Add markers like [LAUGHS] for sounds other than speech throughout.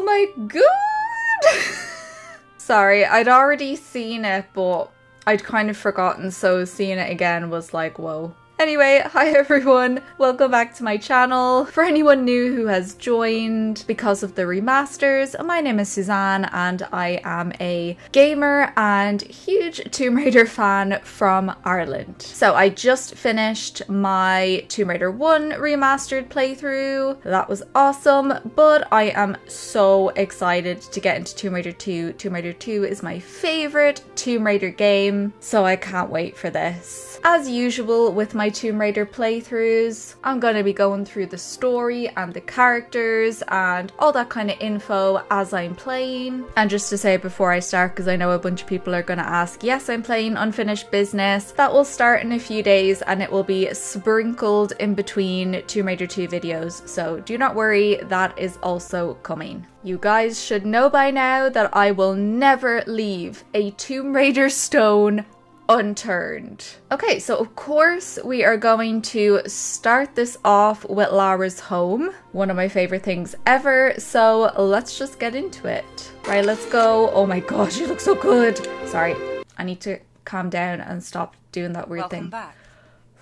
Oh my god! [LAUGHS] Sorry, I'd already seen it, but I'd kind of forgotten, so seeing it again was like, whoa. Anyway, hi everyone, welcome back to my channel. For anyone new who has joined because of the remasters, my name is Suzanne and I am a gamer and huge Tomb Raider fan from Ireland. So I just finished my Tomb Raider 1 remastered playthrough. That was awesome, but I am so excited to get into Tomb Raider 2. Tomb Raider 2 is my favorite Tomb Raider game, so I can't wait for this. As usual with my Tomb Raider playthroughs, I'm going to be going through the story and the characters and all that kind of info as I'm playing. And just to say before I start, because I know a bunch of people are going to ask, yes, I'm playing Unfinished Business. That will start in a few days and it will be sprinkled in between Tomb Raider 2 videos. So do not worry, that is also coming. You guys should know by now that I will never leave a Tomb Raider stone unturned. Okay, so of course we are going to start this off with Lara's home, one of my favorite things ever, so let's just get into it. Right, let's go. Oh my gosh, you look so good. Sorry, I need to calm down and stop doing that weird Welcome thing. back.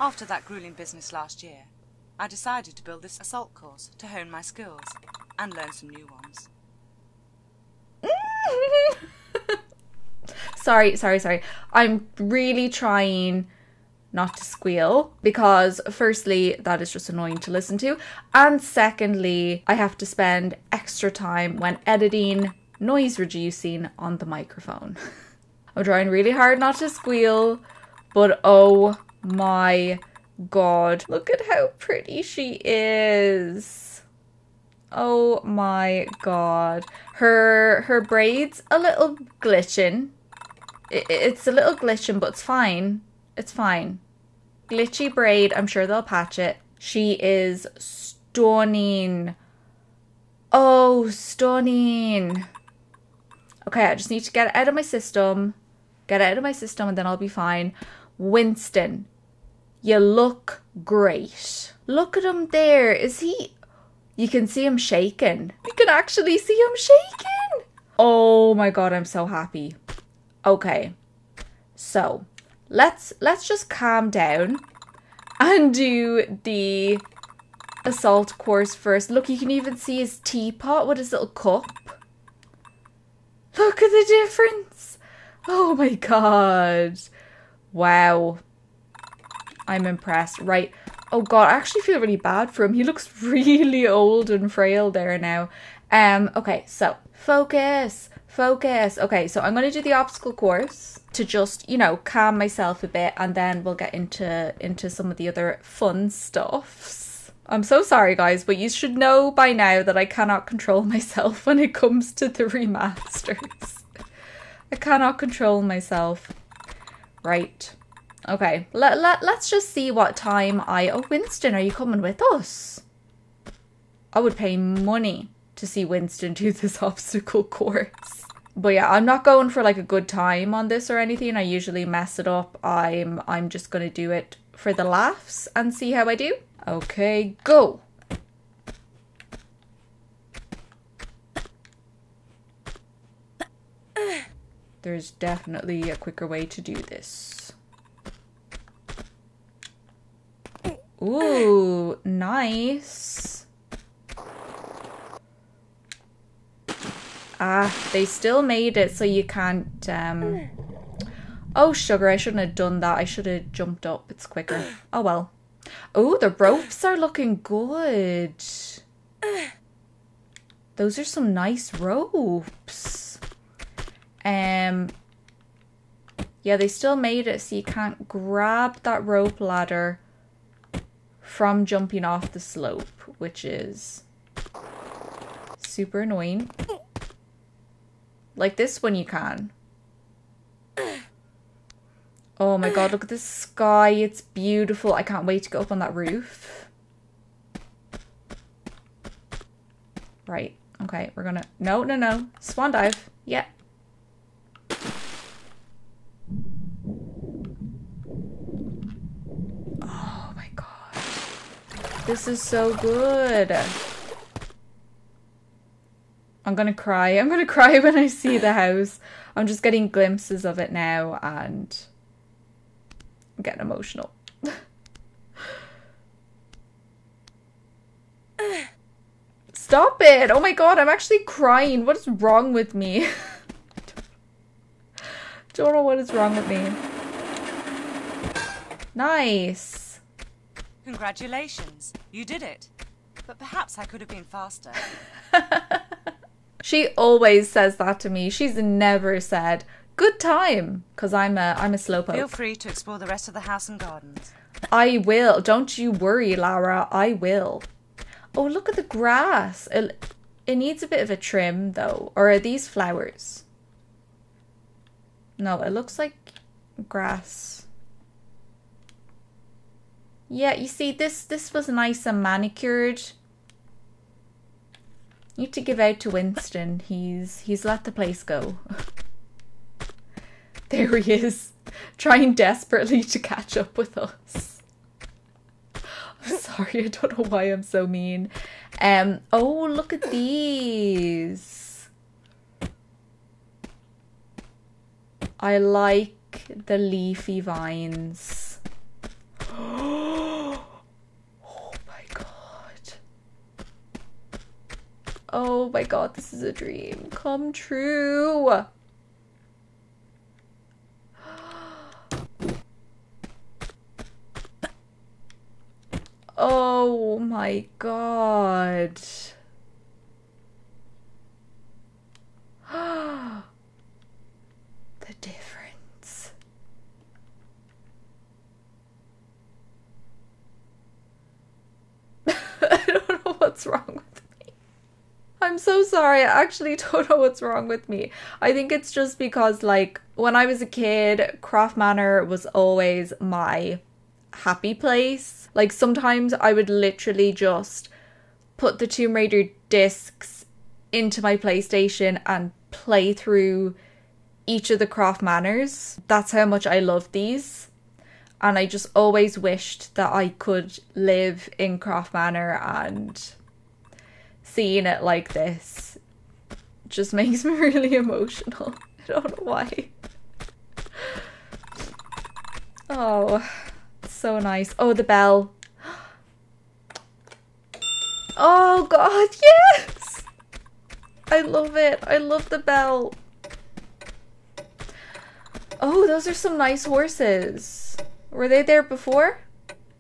After that grueling business last year, I decided to build this assault course to hone my skills and learn some new ones. [LAUGHS] sorry, sorry, sorry. I'm really trying not to squeal because, firstly, that is just annoying to listen to, and secondly, I have to spend extra time when editing noise reducing on the microphone. [LAUGHS] I'm trying really hard not to squeal, but oh my god, look at how pretty she is. Oh my god. Her her braids a little glitching. I- it's a little glitching, but it's fine. It's fine. Glitchy braid, I'm sure they'll patch it. She is stunning. Oh, stunning. Okay, I just need to get it out of my system. Get it out of my system and then I'll be fine. Winston, you look great. Look at him there. Is he you can see him shaking. You can actually see him shaking. Oh my god, I'm so happy. Okay. So, let's let's just calm down and do the assault course first. Look, you can even see his teapot with his little cup. Look at the difference. Oh my god. Wow. I'm impressed. Right. Oh god, I actually feel really bad for him. He looks [LAUGHS] really old and frail there now. Um, okay, so focus, focus. Okay, so I'm gonna do the obstacle course to just, you know, calm myself a bit and then we'll get into into some of the other fun stuffs. I'm so sorry guys, but you should know by now that I cannot control [LAUGHS] myself when it comes to the remasters. I cannot control myself. Right. Okay, let, let, let's just see what time I... Oh, Winston, are you coming with us? I would pay money to see Winston do this [LAUGHS] obstacle course. But yeah, I'm not going for like a good time on this or anything. I usually mess it up. I'm I'm just going to do it for the laughs and see how I do. Okay, go. There's definitely a quicker way to do this. Ooh, nice. Ah, they still made it so you can't, um... Oh, sugar, I shouldn't have done that. I should have jumped up. It's quicker. Oh, well. Oh, the ropes are looking good. Those are some nice ropes. Um... Yeah, they still made it so you can't grab that rope ladder from jumping off the slope, which is super annoying. Like this one you can. Oh my god, look at the sky. It's beautiful. I can't wait to go up on that roof. Right. Okay, we're gonna... No, no, no. Swan dive. Yeah. Oh my god. This is so good. I'm gonna cry. I'm gonna [LAUGHS] cry when I see the house. I'm just getting glimpses of it now and I'm getting emotional. [LAUGHS] Stop it! Oh my god, I'm actually crying. What is wrong with me? [LAUGHS] Don't know what is wrong with me. Nice. Congratulations, you did it. But perhaps I could have been faster. She always says that to me. She's never said, good time, because I'm a, I'm a slowpoke. Feel free to explore the rest of the house and gardens. I will. Don't you worry, Lara. I will. Oh, look at the grass. It, it needs a bit of a trim, though. Or are these flowers? No, it looks like grass. Yeah, you see, this this was nice and manicured. Need to give out to Winston. He's he's let the place go. [LAUGHS] there he is, trying desperately to catch up with us. sorry, I don't know why I'm so mean. Um, oh, look at these. I like the leafy vines. Oh my god. Oh my god, this is a dream come true. [GASPS] Oh my god. the difference. I don't know what's wrong with me. I'm so sorry. I actually [LAUGHS] don't know what's wrong with me. I think it's just because, like, when I was a kid, Croft Manor was always my happy place. Like sometimes I would literally just put the Tomb Raider discs into my PlayStation and play through each of the Croft Manors. That's how much I love these. And I just always wished that I could live in Croft Manor and seeing it like this just makes me [LAUGHS] really emotional. I don't know why. Oh so nice. Oh, the bell. [GASPS] Oh god, [LAUGHS] yes! I love it. I love the bell. Oh, those are some nice horses. Were they there before?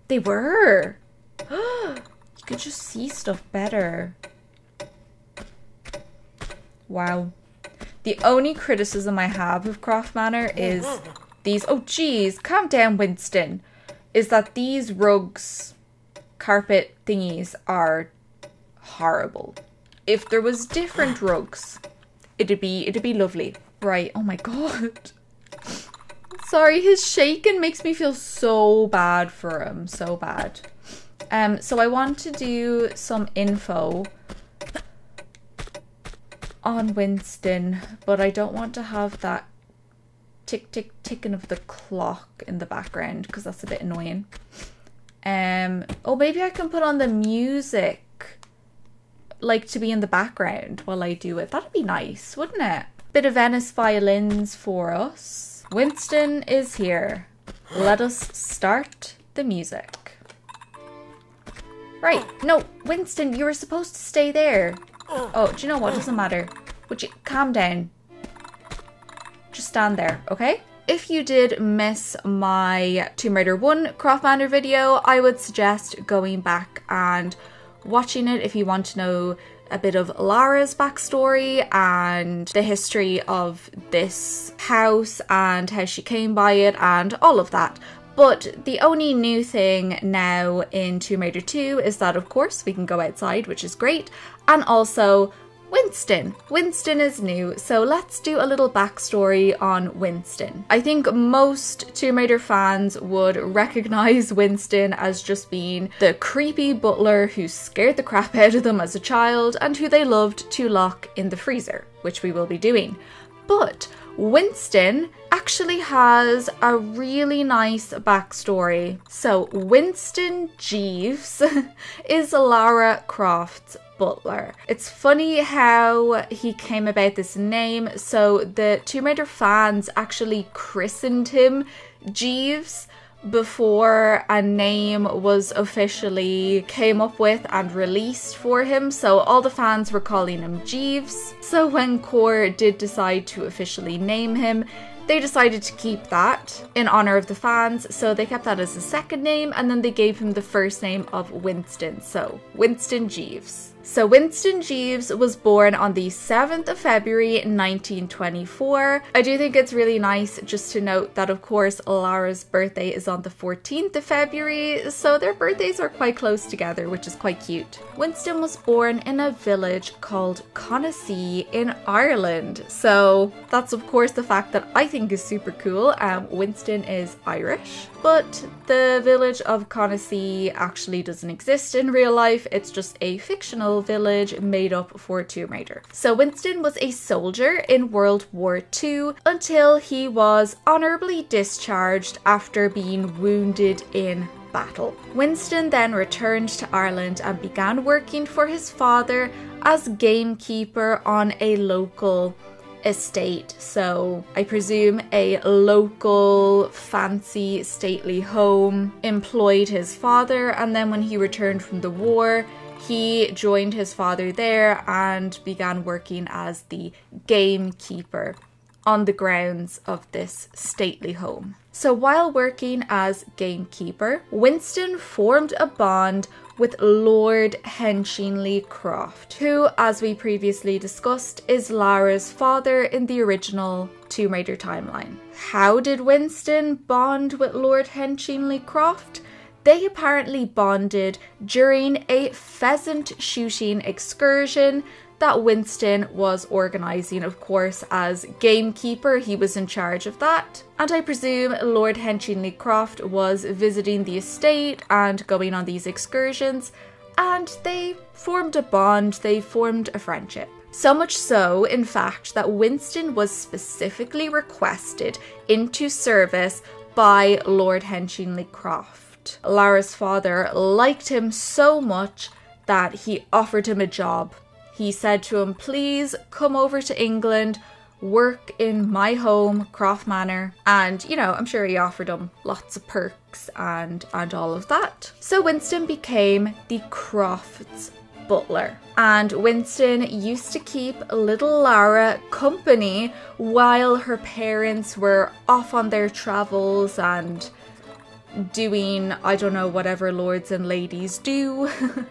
They were. [GASPS] you could just see stuff better. Wow. The only criticism I have of Croft Manor is these. Oh, geez, calm down, Winston is that these rugs, carpet thingies are horrible. If there was different [SIGHS] rugs, it'd be it'd be lovely. Right, oh my god. [LAUGHS] Sorry, his shaking makes me feel so bad for him, so bad. Um, so I want to do some info on Winston, but I don't want to have that tick tick ticking of the clock in the background because that's a bit annoying. Um oh maybe I can put on the music like to be in the background while I do it. That'd be nice, wouldn't it? Bit of Venice violins for us. Winston is here. Let us start the music. Right, no, Winston, you were supposed to stay there. Oh, do you know what? Doesn't matter. Would you calm down? just stand there, okay? If you did miss my Tomb Raider 1 Croft Manor video, I would suggest going back and watching it if you want to know a bit of Lara's backstory and the history of this house and how she came by it and all of that. But the only new thing now in Tomb Raider 2 is that, of course, we can go outside, which is great, and also Winston. Winston is new, so let's do a little backstory on Winston. I think most Tomb Raider fans would recognize Winston as just being the creepy butler who scared the crap out of them as a child and who they loved to lock in the freezer, which we will be doing. But Winston actually has a really nice backstory. So, Winston Jeeves [LAUGHS] is Lara Croft's Butler. It's funny how he came about this name. So the Tomb Raider fans actually christened him Jeeves before a name was officially came up with and released for him. So all the fans were calling him Jeeves. So when Core did decide to officially name him, they decided to keep that in honor of the fans, so they kept that as a second name and then they gave him the first name of Winston. So, Winston Jeeves. So, Winston Jeeves was born on the 7th of February 1924. I do think it's really nice just to note that, of course, Lara's birthday is on the 14th of February, so their birthdays are quite close together, which is quite cute. Winston was born in a village called Conacy in Ireland. So, that's, of course, the fact that I think is super cool. Um, Winston is Irish, but the village of Conacy actually doesn't exist in real life, it's just a fictional village made up for Tomb Raider. So Winston was a soldier in World War II until he was honorably discharged after being wounded in battle. Winston then returned to Ireland and began working for his father as gamekeeper on a local estate. So I presume a local fancy stately home employed his father and then when he returned from the war he joined his father there and began working as the gamekeeper on the grounds of this stately home. So while working as gamekeeper, Winston formed a bond with Lord Henshingly Croft, who, as we previously discussed, is Lara's father in the original Tomb Raider timeline. How did Winston bond with Lord Henshingly Croft? They apparently bonded during a pheasant shooting excursion that Winston was organising, of course, as gamekeeper. He was in charge of that. And I presume Lord Henshingly Croft was visiting the estate and going on these excursions, and they formed a bond, they formed a friendship. So much so, in fact, that Winston was specifically requested into service by Lord Henshingly Croft. Lara's father liked him so much that he offered him a job he said to him, Please come over to England, work in my home, Croft Manor. And, you know, I'm sure he offered him lots of perks and, and all of that. So Winston became the Crofts butler. And Winston used to keep little Lara company while her parents were off on their travels and doing, I don't know, whatever lords and ladies do. [LAUGHS]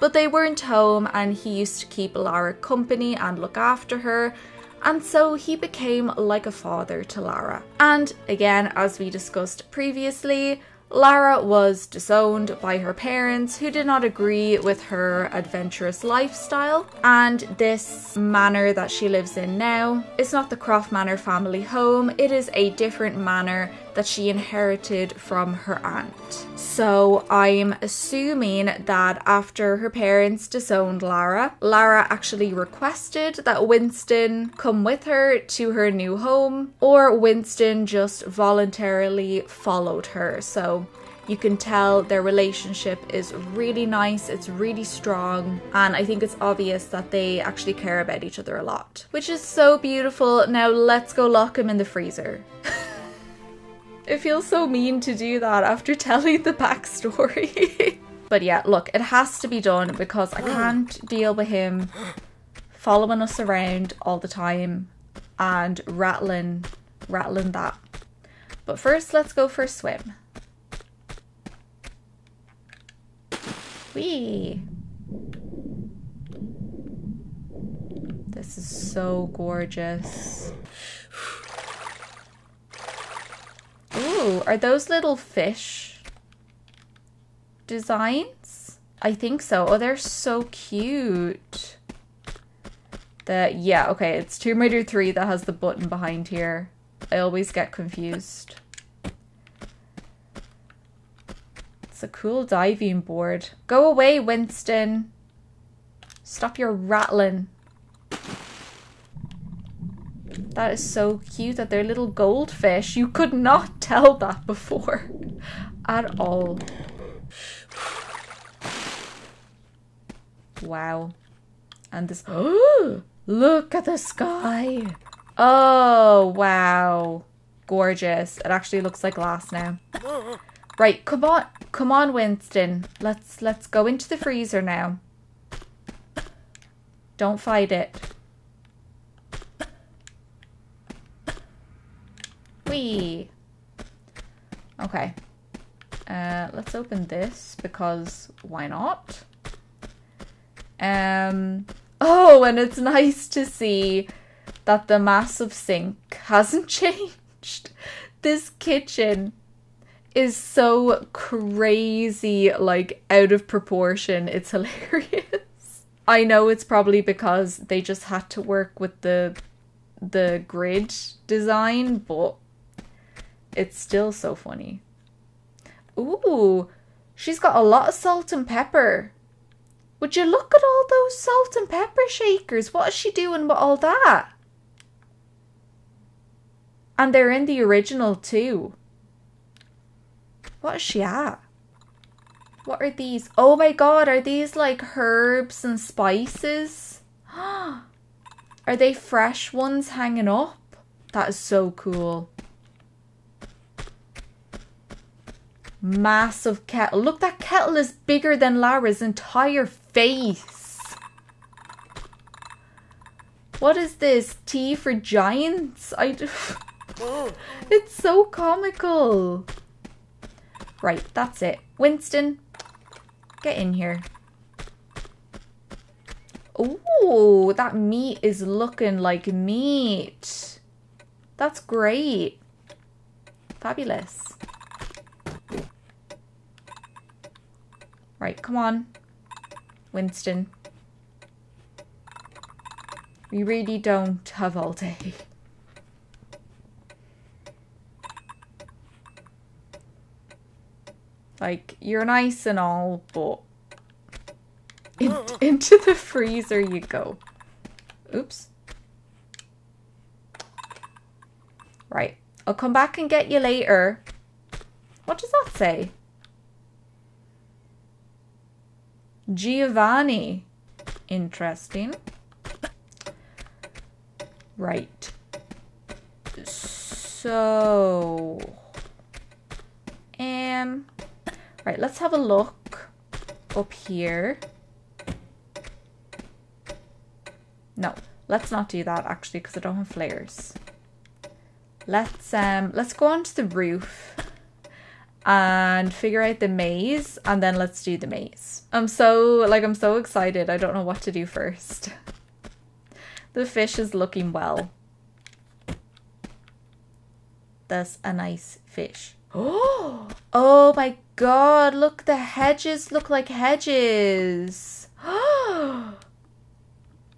but they weren't home and he used to keep Lara company and look after her. And so he became like a father to Lara. And again, as we discussed previously, Lara was disowned by her parents who did not agree with her adventurous lifestyle, and this manor that she lives in now is not the Croft Manor family home, it is a different manor that she inherited from her aunt. So I'm assuming that after her parents disowned Lara, Lara actually requested that Winston come with her to her new home, or Winston just voluntarily followed her. So you can tell their relationship is really nice, it's really strong, and I think it's obvious that they actually care about each other a lot, which is so beautiful. Now let's go lock him in the freezer. [LAUGHS] it feels so mean to do that after [LAUGHS] telling the backstory. [LAUGHS] but yeah, look, it has to be done because I can't deal with him following us around all the time and rattling rattling that. But first, let's go for a swim. Whee! This is so gorgeous. Are those little fish designs? I think so. Oh, they're so cute. The yeah, okay, it's Tomb Raider 3 that has the button behind here. I always get confused. It's a cool diving board. Go away, Winston. Stop your rattling. That is so cute that they're little goldfish. You could not [LAUGHS] tell that before. At all. Wow. And this. Oh, [GASPS] look at the sky. Oh, wow. Gorgeous. It actually looks like glass now. Right, come on. Come on, Winston. Let's let's go into the freezer now. Don't fight it. Wee. Okay. Uh, let's open this because why not? Um. Oh, and it's nice to see that the massive sink hasn't [LAUGHS] changed. This kitchen is so crazy, like out of proportion. It's hilarious. [LAUGHS] I know it's probably because they just had to work with the the grid design, but it's still so funny. Ooh, she's got a lot of salt and pepper. Would you look at all those salt and pepper shakers? What is she doing with all that? And they're in the original too. What is she at? What are these? Oh my god, are these like herbs and spices? [GASPS] are they fresh ones hanging up? That is so cool. Massive kettle. Look, that kettle is bigger than Lara's entire face. What is this? Tea for giants? I. [LAUGHS] it's so comical. Right, that's it. Winston, get in here. Oh, that meat is looking like meat. That's great. Fabulous. Right, come on. Winston. We really don't have all day. Like, you're nice and all, but in [LAUGHS] into the freezer you go. Oops. Right. I'll come back and get you later. What does that say? Giovanni. Interesting. Right. So... Um... Right, let's have a look up here. No, let's not do that actually because I don't have flares. Let's um let's go onto the roof and figure out the maze and then let's do the maze. I'm so like I'm so excited. I don't know what to do first. [LAUGHS] the fish is looking well. That's a nice fish. Oh, [GASPS] oh my god, look, the hedges look like hedges. [GASPS]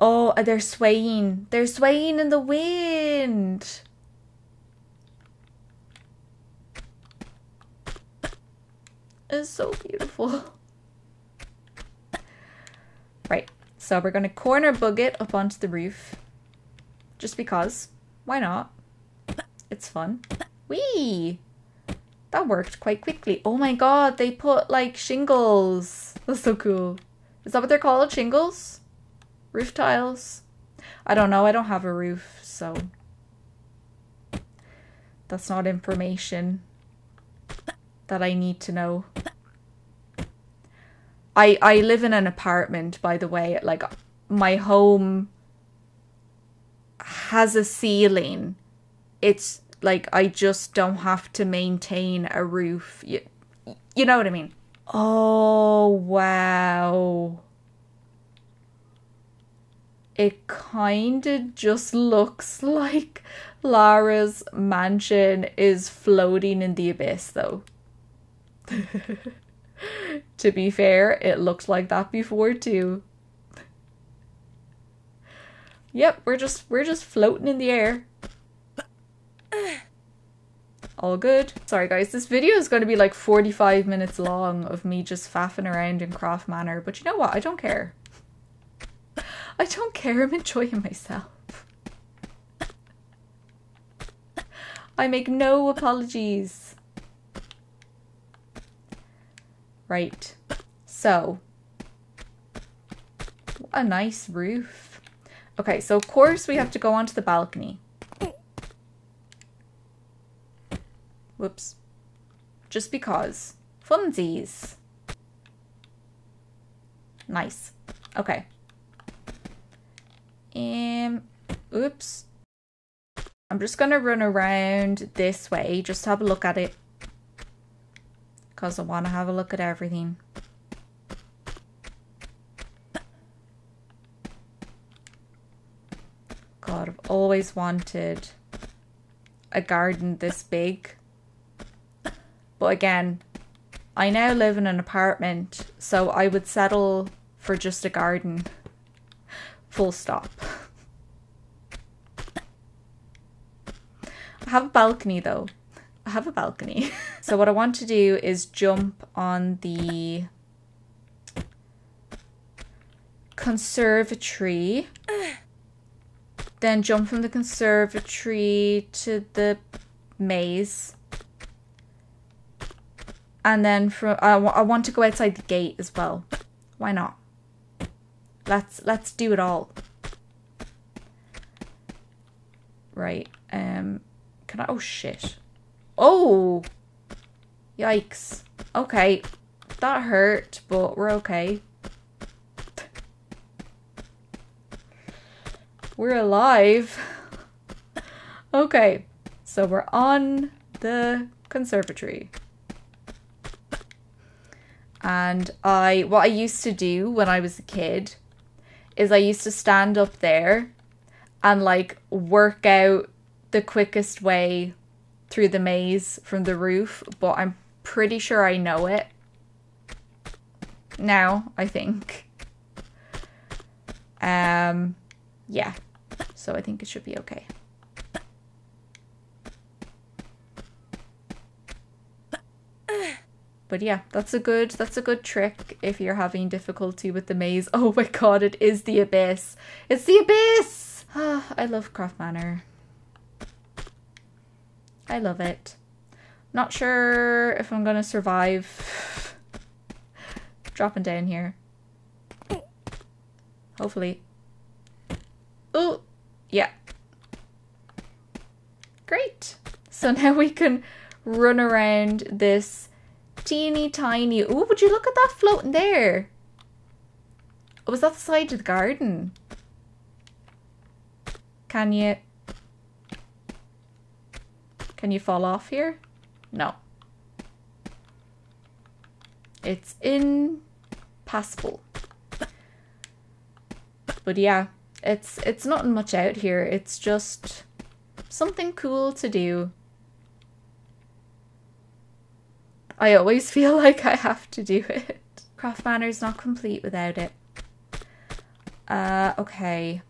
Oh, they're swaying. They're swaying in the wind. It's so beautiful. [LAUGHS] Right, so we're to corner bug it up onto the roof. Just because. Why not? It's fun. Whee! That worked quite quickly. Oh my god, they put like shingles. That's so cool. Is that what they're called? Shingles? Roof tiles? I don't know. I don't have a roof, so that's not information that I need to know. I I live in an apartment, by the way. Like my home has a ceiling. It's like I just don't have to maintain a roof. You, you know what I mean? Oh, wow. It kind of just looks [LAUGHS] like Lara's mansion is floating in the abyss, though. [LAUGHS] to be fair, it looked like that before, too. Yep, we're just we're just floating in the air. All good. Sorry guys, this video is going to be like 45 minutes long of me just faffing around in Croft Manor, but you know what? I don't care. I don't care, I'm enjoying myself. I make no apologies. Right. So, a nice roof. Okay, so of course we have to go onto the balcony. Whoops. Just because. Funsies. Nice. Okay. Um, oops. I'm just going to run around this way just to have a look at it. Because I want to have a look at everything. God, I've always wanted a garden this big. But again, I now live in an apartment, so I would settle for just a garden. Full stop. I have a balcony though. I have a balcony. [LAUGHS] so what I want to do is jump on the conservatory. Then jump from the conservatory to the maze. And then from I, want to go outside the gate as well. Why not? Let's let's do it all. Right. Um can I oh shit. Oh Yikes. Okay. That hurt, but we're okay. We're alive. [LAUGHS] okay. So we're on the conservatory. And I what I used to do when I was a kid is I used to stand up there and like work out the quickest way through the maze from the roof, but I'm pretty sure I know it now, I think. Um yeah. So I think it should be okay. But yeah, that's a good that's a good trick if you're having difficulty with the maze. [LAUGHS] Oh my god, it is the abyss. It's the abyss. Ah, [SIGHS] I love Croft Manor. I love it. Not sure if I'm gonna survive [SIGHS] dropping down here. Hopefully. Oh, yeah. Great. So [LAUGHS] now we can run around this teeny tiny. Oh, would you look at that floating there? Oh, was that the side of the garden? Can you... Can you fall off here? No. It's impassable. But yeah, it's it's not much out here. It's just something cool to do. I always [LAUGHS] feel like I have to do it. Croft is not complete without it. Uh, okay.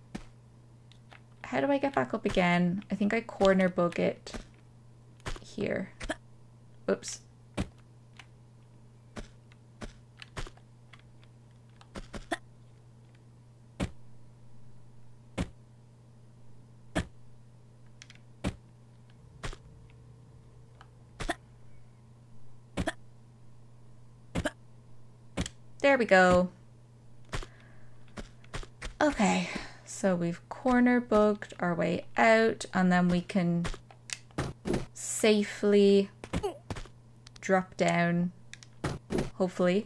How do I get back up again? I think I corner bug it here. Oops. There we go. Okay, so we've corner bugged our way out and then we can safely drop down, hopefully,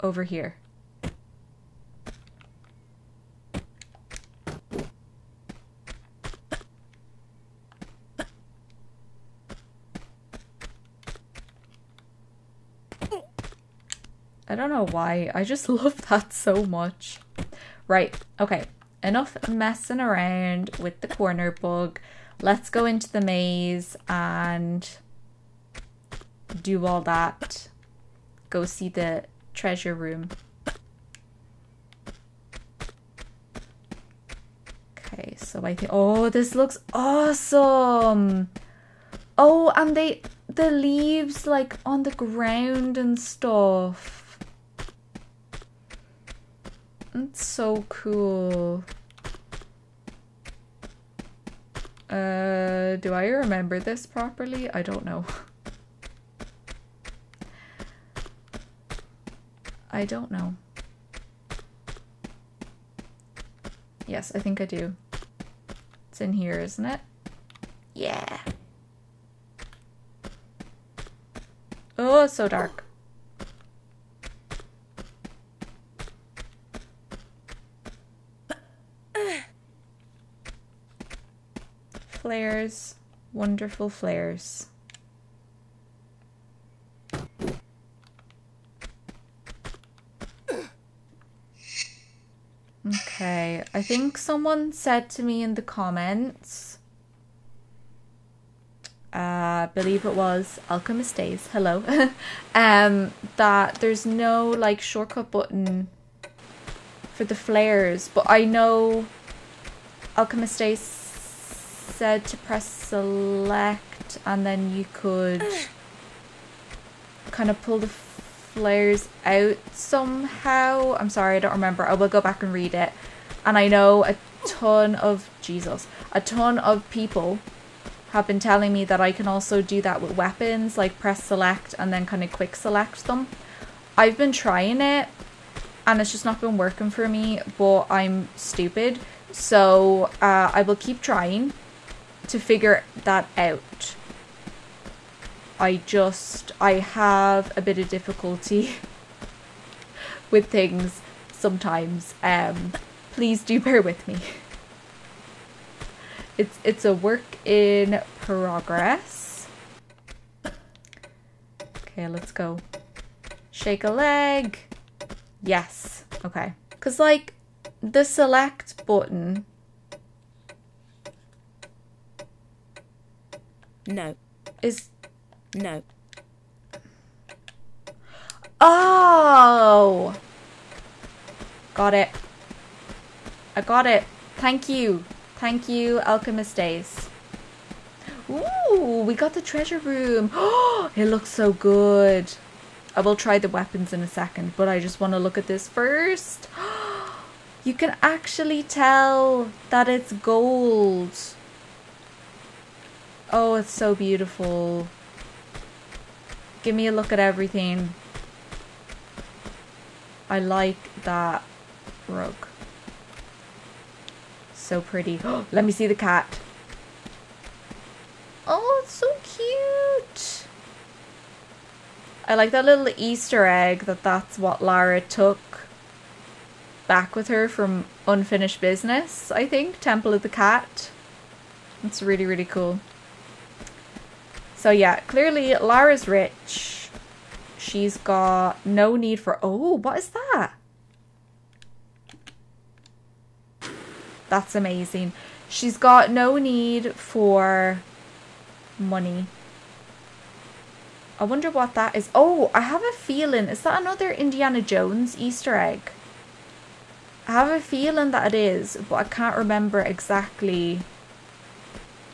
over here. I don't know why. I just [LAUGHS] love that so much. Right, okay. Enough messing around with the corner bug. Let's go into the maze and do all that. Go see the treasure room. Okay, so I think oh this looks awesome. Oh, and they the leaves like on the ground and stuff. It's so cool. Uh, do I remember this properly? I don't know. [LAUGHS] I don't know. Yes, I think I do. It's in here, isn't it? Yeah. Oh, so dark. flares. Wonderful flares. Okay, I think someone said to me in the comments, uh, believe it was Alchemist Days, hello, [LAUGHS] um, that there's no like shortcut button for the flares, but I know Alchemist Days said to press select and then you could kind of pull the flares out somehow. I'm sorry, I don't remember. I will go back and read it. And I know a ton of Jesus, a ton of people have been telling me that I can also do that with weapons, like press select and then kind of quick select them. I've been trying it and it's just not been working for me, but I'm stupid. So uh, I will keep trying to figure that out. I just I have a bit of difficulty [LAUGHS] with things sometimes. Um please do bear with me. It's it's a work in progress. Okay, let's go. Shake a leg. Yes. Okay. Cuz like the select button No. is No. Oh! Got it. I got it. Thank you. Thank you, Alchemist Days. Ooh, we got the treasure room. Oh, [GASPS] it looks so good. I will try the weapons in a second, but I just want to look at this first. [GASPS] You can actually tell that it's gold. Oh, it's so beautiful. Give me a look at everything. I like that rug. So pretty. [GASPS] Let me see the cat. Oh, it's so cute. I like that little Easter egg that that's what Lara took back with her from Unfinished Business, I think. Temple of the Cat. It's really, really cool. So yeah, clearly Lara's rich. She's got no need for... Oh, what is that? That's amazing. She's got no need for money. I wonder what that is. Oh, I have a feeling. Is that another Indiana Jones Easter egg? I have a feeling that it is, but I can't remember exactly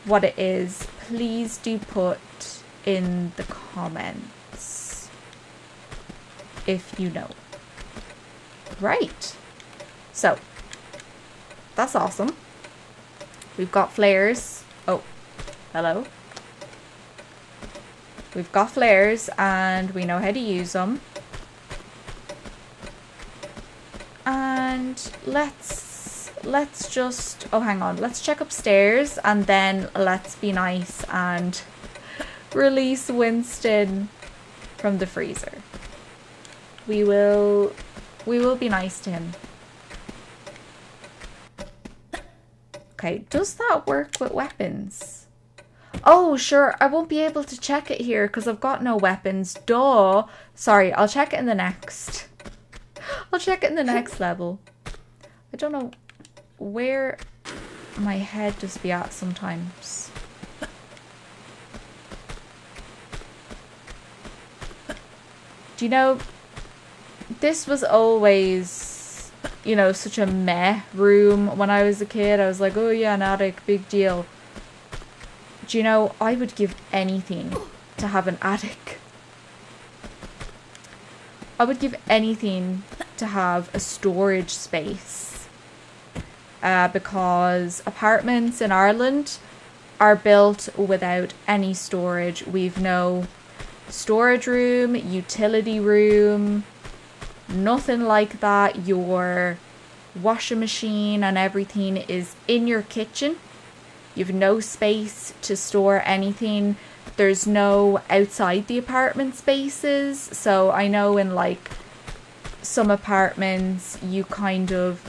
what it is. Please do put in the comments if you know. Right. So, that's awesome. We've got flares. Oh, hello. We've got flares and we know how to use them. And let's let's just oh hang on, let's check upstairs and then let's be nice and [LAUGHS] release Winston from the freezer. We will we will be nice to him. Okay, does that work with weapons? Oh, sure, I won't be able to check it here because I've got no weapons. Duh. Sorry, I'll check it in the next. [LAUGHS] I'll check it in the next level. I don't know where my head just be at sometimes. Do you know, this was always, you know, such a meh room when I was a kid. I was like, oh yeah, an attic, big deal. Do you know, I would give anything to have an attic. I would give anything to have a storage space. Uh, because apartments in Ireland are built without any storage. We've no storage room, utility room, nothing like that. Your washing machine and everything is in your kitchen. You've no space to store anything. There's no outside the apartment spaces. So I know in like some apartments you kind of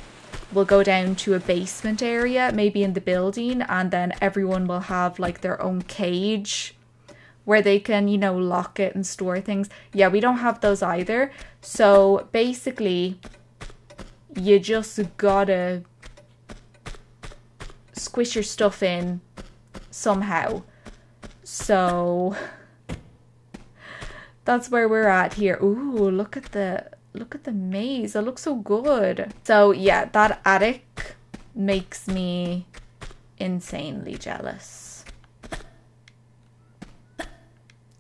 will go down to a basement area, maybe in the building, and then everyone will have like their own cage where they can, you know, lock it and store things. Yeah, we don't have those either. So basically, you just gotta squish your stuff in somehow. So that's where we're at here. Ooh, look at the look at the maze. It looks so good. So yeah, that attic makes me insanely jealous.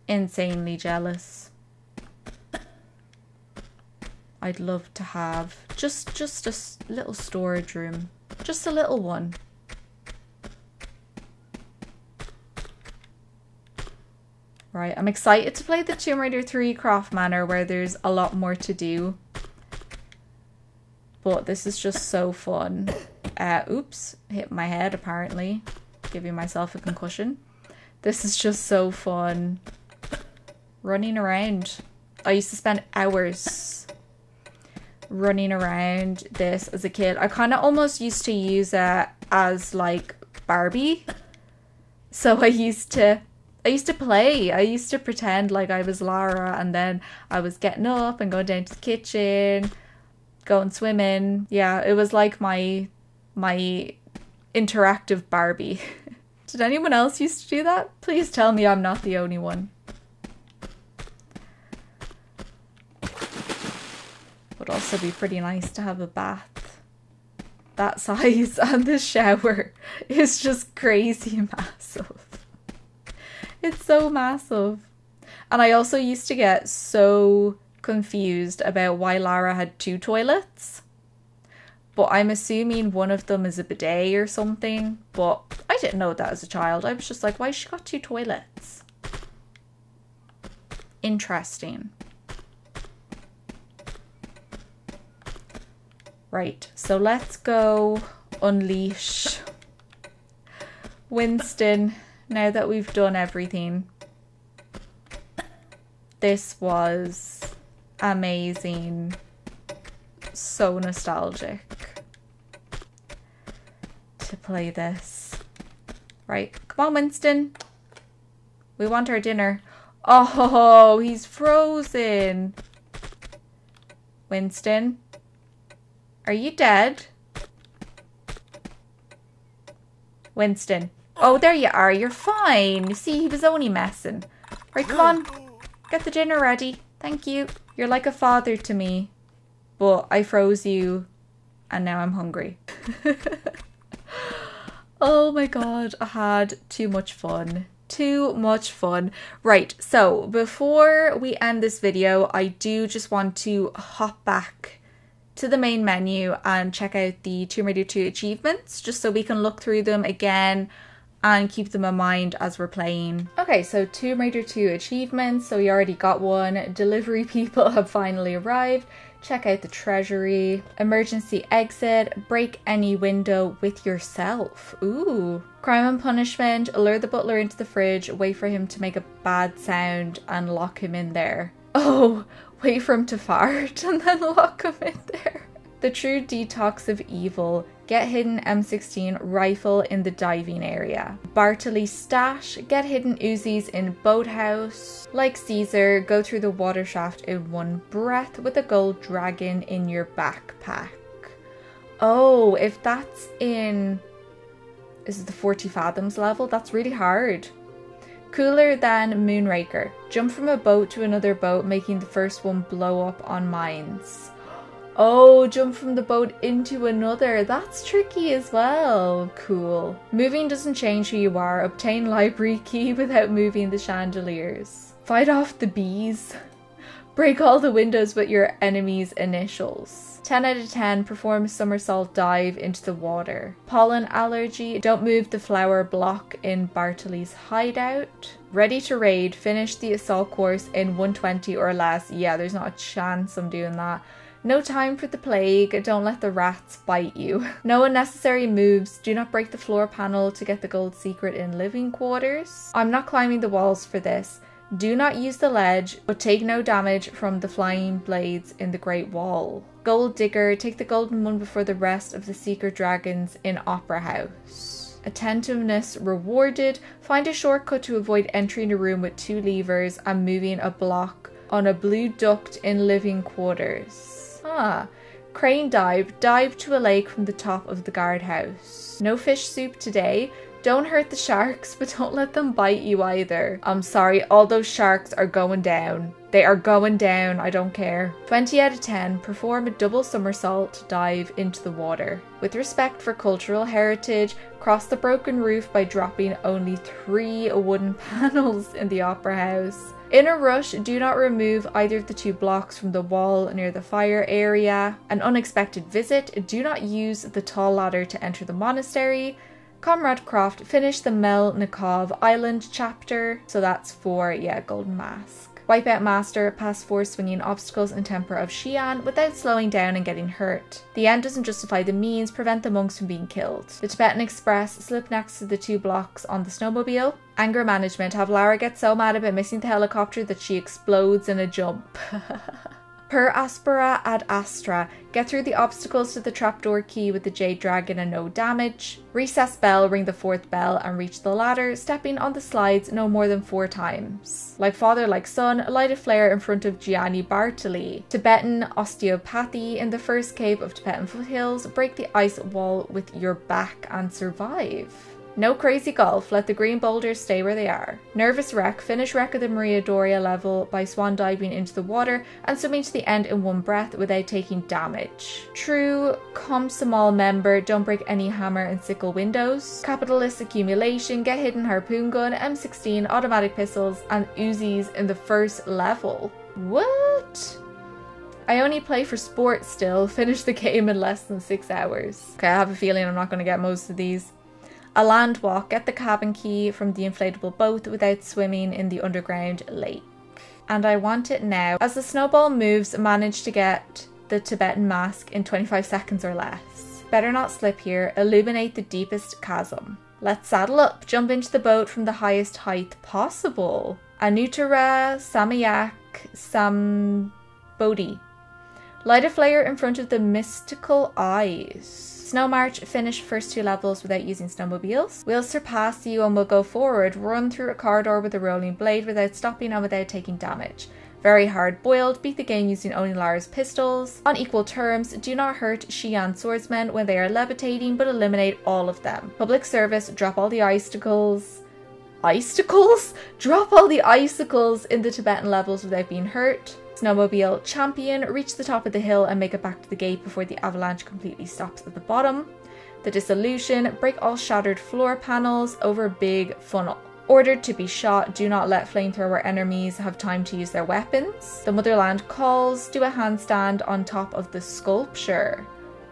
Insanely jealous. I'd love to have just just a little storage room. Just a little one. Right, I'm excited to play the Tomb Raider 3 Croft Manor where there's a lot more to do. But this is just so fun. [COUGHS] Uh, oops, hit my head apparently. Giving myself a concussion. This is just so fun. Running around. I used to spend hours running around this as a kid. I kind of almost used to use it as like Barbie. So I used to I used to play. I used to pretend like I was Lara and then I was getting up and going down to the kitchen, going swimming. Yeah, it was like my my interactive Barbie. [LAUGHS] Did anyone else used to do that? Please tell me I'm not the only one. Would also be pretty nice to have a bath that size [LAUGHS] and the shower is just crazy massive. It's so massive. And I also used to get so confused about why Lara had two toilets. But I'm assuming one of them is a bidet or something. But I didn't know that as a child. I was just like, why she got two toilets? Interesting. Right, so let's go unleash Winston now that we've done everything. This was amazing. So nostalgic to play this. Right, come on, Winston. We want our dinner. Oh, he's frozen. Winston, are you dead? Winston. Oh, there you are. You're fine. You see, he was only messing. Right, come on. Get the dinner ready. Thank you. You're like a father to me. But I froze you and now I'm hungry. [LAUGHS] oh my god, I had too much fun. Too much fun. Right, so before we end this video, I do just want to hop back to the main menu and check out the Tomb Raider 2 achievements just so we can look through them again and keep them in mind as we're playing. Okay, so Tomb Raider 2 achievements. So we already got one. Delivery [LAUGHS] people have finally arrived. Check out the treasury. Emergency exit. Break any window with yourself. Ooh. Crime and punishment. Lure the butler into the fridge. Wait for him to make a bad sound and lock him in there. [LAUGHS] Oh, wait for him to fart [LAUGHS] and then lock him in there. The true detox of evil. Get hidden M16 rifle in the diving area. Bartoli stash. Get hidden Uzis in boathouse. Like Caesar, go through the water shaft in one breath with a gold dragon in your backpack. Oh, if that's in is it the 40 fathoms level? That's really hard. Cooler than Moonraker. Jump from a boat to another boat, making the first one blow up on mines. Oh, jump from the boat into another. That's tricky as well. Cool. Moving doesn't change who you are. Obtain library key [LAUGHS] without moving the chandeliers. Fight off the bees. Break all the windows with your enemy's initials. 10 out of 10, perform somersault dive into the water. Pollen allergy, don't move the flower block in Bartoli's hideout. Ready to raid, finish the assault course in 120 or less. Yeah, there's not a chance I'm doing that. No time for the plague, don't let the rats bite you. [LAUGHS] No unnecessary moves, do not break the floor panel to get the gold secret in living quarters. I'm not climbing the walls for this. Do not use the ledge, but take no damage from the flying blades in the Great Wall. Gold Digger, take the golden one before the rest of the Seeker dragons in Opera House. Attentiveness rewarded. Find a shortcut to avoid entering a room with two levers and moving a block on a blue duct in living quarters. Ah. Crane dive. Dive to a lake from the top of the guardhouse. No fish soup today. Don't hurt the sharks, [LAUGHS] but don't let them bite you either. I'm sorry, all those sharks are going down. They are going down, I don't care. 20 out of 10, perform a double somersault dive into the water. With respect for cultural heritage, cross the broken roof by dropping only three wooden [LAUGHS] panels in the opera house. In a rush, do not remove either of the two blocks from the wall near the fire area. An unexpected visit, do not use the tall ladder to enter the monastery. Comrade Croft finished the Melnikov Island chapter, so that's for, yeah, Golden Mask. Wipeout Master passed four swinging obstacles in Temple of Xi'an without slowing down and getting hurt. The end doesn't justify the means, prevent the monks from being killed. The Tibetan Express slipped next to the two blocks on the snowmobile. Anger management have Lara get so mad about missing the helicopter that she explodes in a jump. [LAUGHS] Per aspera ad astra, get through the obstacles to the trapdoor key with the Jade Dragon and no damage. Recess bell, ring the fourth bell and reach the ladder, stepping on the slides no more than four times. Like father, like son, light a flare in front of Gianni Bartoli. Tibetan osteopathy in the first cave of Tibetan foothills, break the ice wall with your back and survive. No crazy golf, let the green boulders stay where they are. Nervous wreck, finish wreck of the Maria Doria level by swan diving into the water and swimming to the end in one breath without taking damage. True Komsomol member, don't break any hammer and sickle windows. Capitalist accumulation, get hidden harpoon gun, M16, automatic pistols, and Uzis in the first level. What? I only play for sport still, finish the game in less than six hours. Okay, I have a feeling I'm not going to get most of these. A land walk, get the cabin key from the inflatable boat without swimming in the underground lake. And I want it now. As the snowball moves, manage to get the Tibetan mask in 25 seconds or less. Better not slip here, illuminate the deepest chasm. Let's saddle up, jump into the boat from the highest height possible. Anutara Samayak Sambodhi. Light a flare in front of the mystical eyes. Snow March, finish first two levels without using snowmobiles. We'll surpass you and we'll go forward, run through a corridor with a rolling blade without stopping and without taking damage. Very hard boiled, beat the game using only Lara's pistols. On equal terms, do not hurt Xi'an swordsmen when they are levitating, but eliminate all of them. Public service, drop all the icicles. Icicles? Drop all the icicles in the Tibetan levels without being hurt. Snowmobile champion, reach the top of the hill and make it back to the gate before the avalanche completely stops at the bottom. The dissolution, break all shattered floor panels over big funnel. Ordered to be shot, do not let flamethrower enemies have time to use their weapons. The motherland calls, do a handstand on top of the sculpture.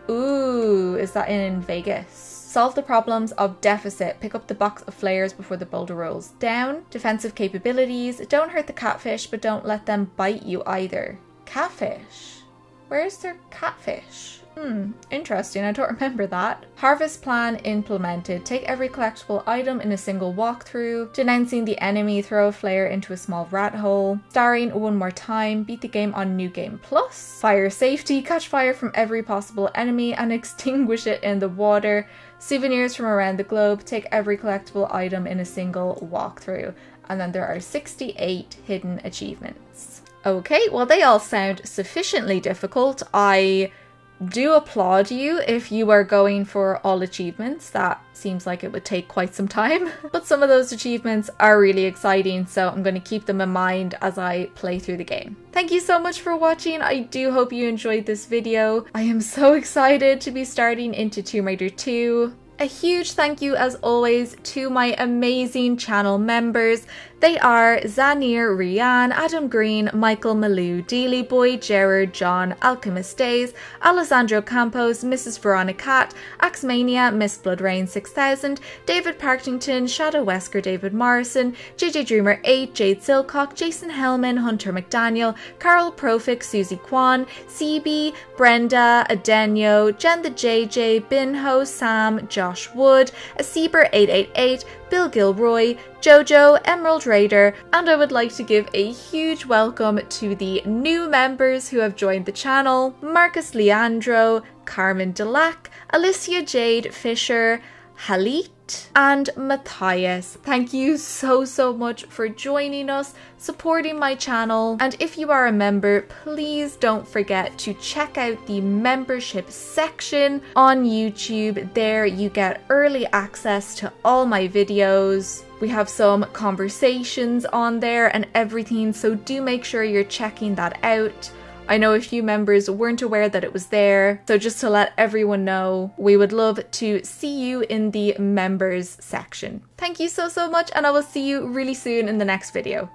Ooh, is that in Vegas? Solve the problems of deficit. Pick up the box of flares before the boulder rolls down. Defensive capabilities. Don't hurt the catfish, but don't let them bite you either. Catfish? Where's their catfish? Hmm, interesting. I don't [LAUGHS] remember that. Harvest plan implemented. Take every collectible item in a single walkthrough. Denouncing the enemy, throw a flare into a small rat hole. Starring one more time. Beat the game on New Game Plus. Fire safety. Catch fire from every possible enemy and [LAUGHS] extinguish it in the water. Souvenirs from around the globe. Take every collectible item in a single walkthrough. And then there are 68 hidden achievements. Okay, well, they all sound sufficiently difficult. I do applaud you if you are going for all achievements. That seems like it would take quite some time. [LAUGHS] but some of those achievements are really exciting, so I'm going to keep them in mind as I play through the game. Thank you so much for watching. I do hope you enjoyed this video. I am so [LAUGHS] excited to be starting into Tomb Raider 2. A huge thank you, as always, to my amazing channel members. They are Zanir Rian, Adam Green, Michael Malou, Dealey Boy, Gerard, John, Alchemist Days, Alessandro Campos, Mrs. Veronica, Cat, Axmania, Miss Blood Rain 6000, David Parkington, Shadow Wesker, David Morrison, JJ Dreamer 8, Jade Silcock, Jason Hellman, Hunter McDaniel, Carol Profik, Susie Kwan, CB, Brenda, Adenio, Jen the JJ, Binho, Sam, Josh Wood, Aceber888, Bill Gilroy, Jojo, Emerald Raider, and I would like to give a huge welcome to the new members who have joined the channel. Marcus Leandro, Carmen Delac, Alicia Jade Fisher, And Matthias. Thank you so, so much for joining us, supporting my channel, and if you are a member, please don't forget to check out the membership section on YouTube. There you get early access to all my videos. We have some conversations on there and everything, so do make sure you're checking that out. I know a few members weren't aware that it was there, so just to let everyone know, we would love to see you in the members section. Thank you so, so much, and I will see you really soon in the next video.